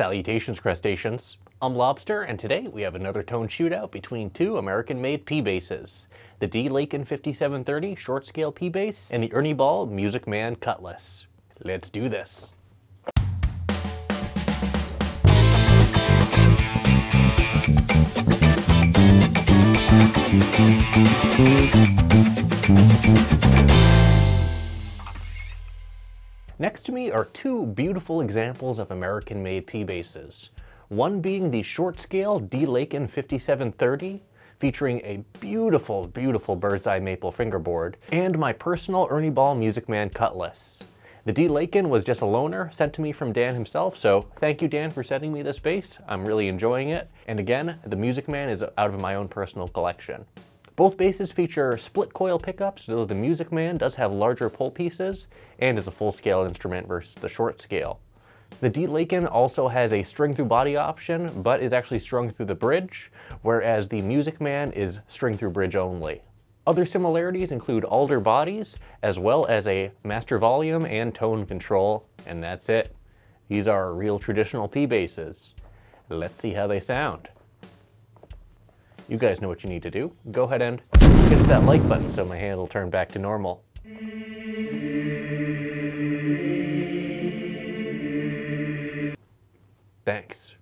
Salutations, crustaceans. I'm Lobster, and today we have another tone shootout between two American-made P basses. The D. Lakin 5730 short scale P bass and the Ernie Ball Music Man Cutlass. Let's do this. Next to me are two beautiful examples of American-made P basses. One being the short scale D. Lakin 5730, featuring a beautiful, beautiful bird's eye maple fingerboard, and my personal Ernie Ball Music Man Cutlass. The D. Lakin was just a loaner sent to me from Dan himself, so thank you Dan for sending me this bass. I'm really enjoying it. And again, the Music Man is out of my own personal collection. Both basses feature split coil pickups, though the Music Man does have larger pole pieces and is a full scale instrument versus the short scale. The D Lakin also has a string through body option, but is actually strung through the bridge, whereas the Music Man is string through bridge only. Other similarities include alder bodies, as well as a master volume and tone control, and that's it. These are real traditional P basses. Let's see how they sound. You guys know what you need to do. Go ahead and hit that like button so my hand will turn back to normal. Thanks.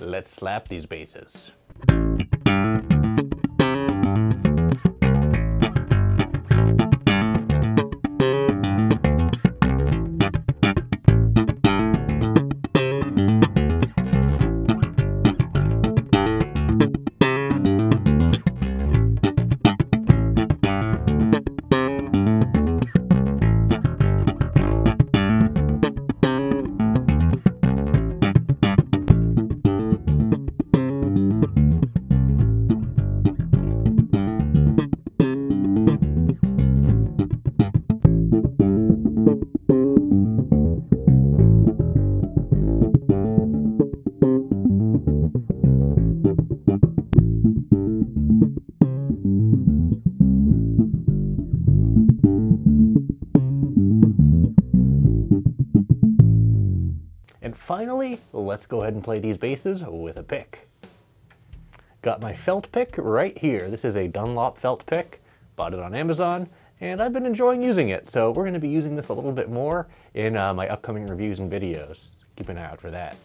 Let's slap these basses. Finally, let's go ahead and play these basses with a pick. Got my felt pick right here. This is a Dunlop felt pick. Bought it on Amazon, and I've been enjoying using it. So we're going to be using this a little bit more in uh, my upcoming reviews and videos. Keep an eye out for that.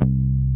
you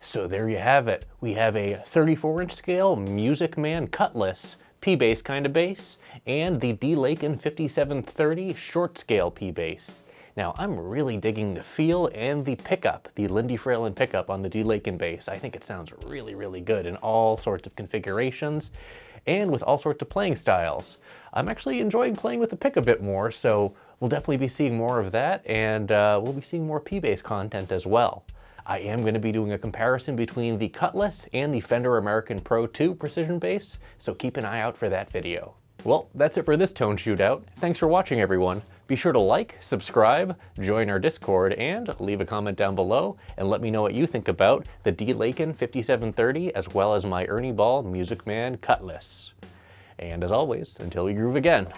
So there you have it. We have a 34 inch scale Music Man Cutlass P bass kind of bass and the D Lakin 5730 short scale P bass. Now I'm really digging the feel and the pickup, the Lindy Fralin pickup on the D Lakin bass. I think it sounds really, really good in all sorts of configurations and with all sorts of playing styles. I'm actually enjoying playing with the pick a bit more, so we'll definitely be seeing more of that and uh, we'll be seeing more P bass content as well. I am going to be doing a comparison between the Cutlass and the Fender American Pro 2 precision bass, so keep an eye out for that video. Well, that's it for this tone shootout. Thanks for watching everyone. Be sure to like, subscribe, join our Discord, and leave a comment down below and let me know what you think about the D-Lakin 5730 as well as my Ernie Ball Music Man Cutlass. And as always, until we groove again,